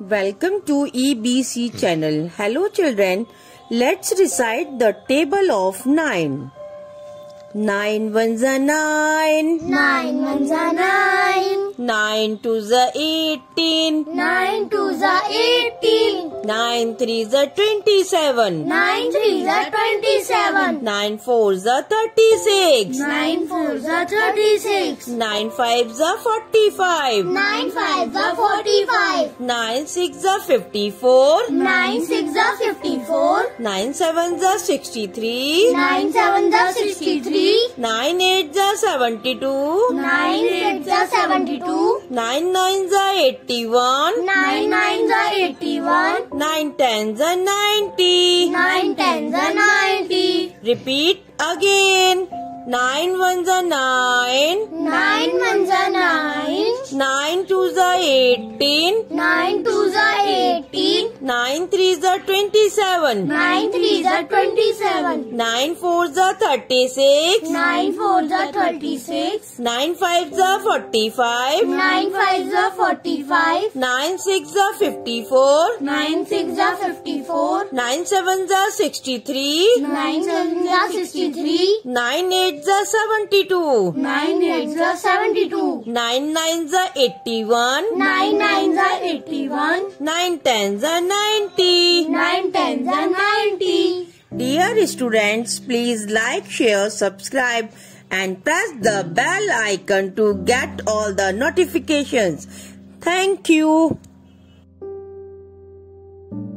Welcome to EBC channel. Hello children. Let's recite the table of 9. 9 ones are 9. Nine ones are nine. 9 twos are 18. Nine twos are eighteen. 9 threes are 27. Nine threes are twenty-seven. 9 fours are 36. Nine fours are thirty-six. 9 fives are 45. Nine fives are forty-five. 9 six are 54. Nine six are fifty-four. 9 sevens are 63. Nine sevens are sixty-three. 9 eights are 72. Nine eights are seventy-two. 9 nines are 81. Nine nines are eighty-one. 9 tens are 90. Nine tens are ninety. Repeat again. 9 ones are 9. Nine ones are nine. 9 twos are 18. Nine twos are eighteen. 9 threes are 27. Nine threes are twenty-seven. 9 fours are 36. Nine fours are thirty-six. 9 fives are 45. Nine fives are forty-five. 9 six are 54. Nine six are fifty-four. 9 sevens are 63. Nine sevens are sixty-three. 9 eights are 72. Nine eights are seventy-two. 9 nines are 81. Nine nines are eighty-one. 9 tens are 90. Nine tens are ninety. Dear students, please like, share, subscribe and press the bell icon to get all the notifications. Thank you.